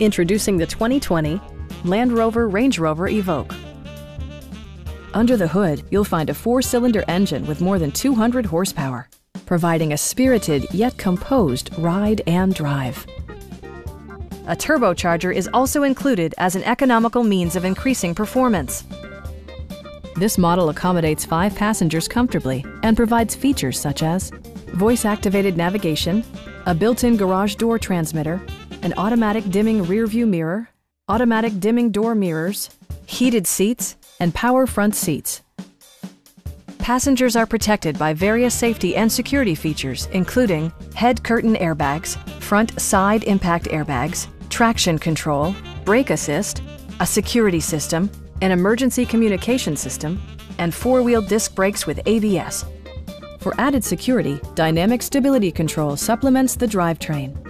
Introducing the 2020 Land Rover Range Rover Evoque. Under the hood, you'll find a four-cylinder engine with more than 200 horsepower, providing a spirited yet composed ride and drive. A turbocharger is also included as an economical means of increasing performance. This model accommodates five passengers comfortably and provides features such as voice-activated navigation, a built-in garage door transmitter, an automatic dimming rearview mirror, automatic dimming door mirrors, heated seats, and power front seats. Passengers are protected by various safety and security features, including head curtain airbags, front side impact airbags, traction control, brake assist, a security system, an emergency communication system, and four-wheel disc brakes with ABS. For added security, Dynamic Stability Control supplements the drivetrain.